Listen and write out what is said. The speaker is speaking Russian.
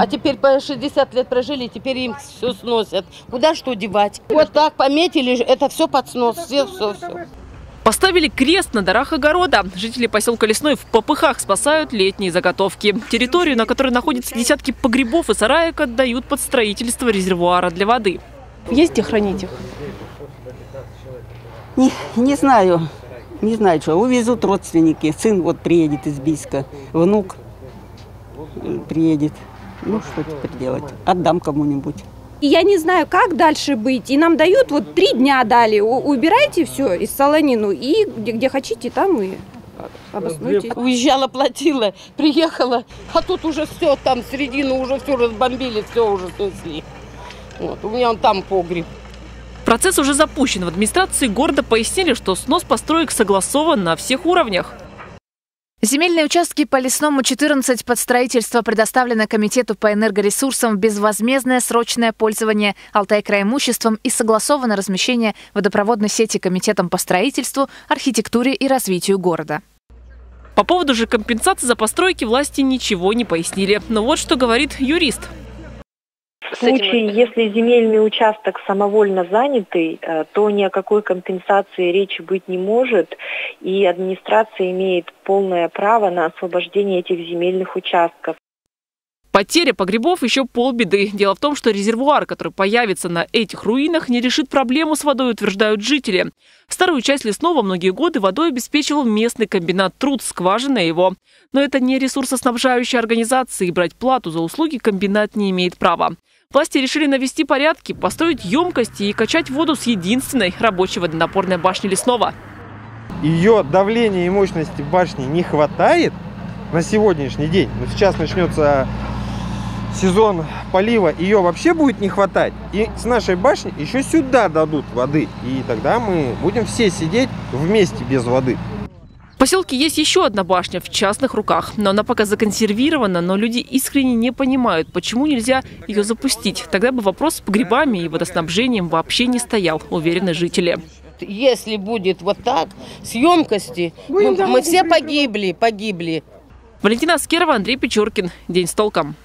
А теперь по 60 лет прожили, теперь им все сносят. Куда что девать? Вот так пометили, это все под снос, все, все, все. Поставили крест на дарах огорода. Жители поселка Лесной в попыхах спасают летние заготовки. Территорию, на которой находятся десятки погребов и сараек, отдают под строительство резервуара для воды. Есть где хранить их? Не, не знаю. Не знаю, что. Увезут родственники. Сын вот приедет из Бийска. Внук приедет. Ну, что теперь делать? Отдам кому-нибудь. И я не знаю, как дальше быть. И нам дают, вот три дня дали, У- убирайте все из солонину и где, где хотите, там и обоснуйте. Уезжала, платила, приехала, а тут уже все, там середину уже все разбомбили, все уже снесли. Вот, у меня он там погреб. Процесс уже запущен. В администрации города пояснили, что снос построек согласован на всех уровнях. Земельные участки по лесному 14 под строительство предоставлены Комитету по энергоресурсам в безвозмездное срочное пользование Алтайкраимуществом и согласовано размещение водопроводной сети Комитетом по строительству, архитектуре и развитию города. По поводу же компенсации за постройки власти ничего не пояснили. Но вот что говорит юрист. В случае, если земельный участок самовольно занятый, э, то ни о какой компенсации речи быть не может, и администрация имеет полное право на освобождение этих земельных участков. Потеря погребов еще полбеды. Дело в том, что резервуар, который появится на этих руинах, не решит проблему с водой, утверждают жители. Старую часть лесного многие годы водой обеспечивал местный комбинат «Труд», скважина его. Но это не ресурсоснабжающая организация, и брать плату за услуги комбинат не имеет права. Власти решили навести порядки, построить емкости и качать воду с единственной рабочей водонапорной башни лесного. ее давления и мощности башни не хватает на сегодняшний день, но сейчас начнется сезон полива, ее вообще будет не хватать. И с нашей башни еще сюда дадут воды. И тогда мы будем все сидеть вместе без воды. В поселке есть еще одна башня в частных руках, но она пока законсервирована, но люди искренне не понимают, почему нельзя ее запустить. Тогда бы вопрос с погребами и водоснабжением вообще не стоял, уверены жители. Если будет вот так, с емкости, мы, мы все погибли, погибли. Валентина Аскерова, Андрей Печоркин. День с толком.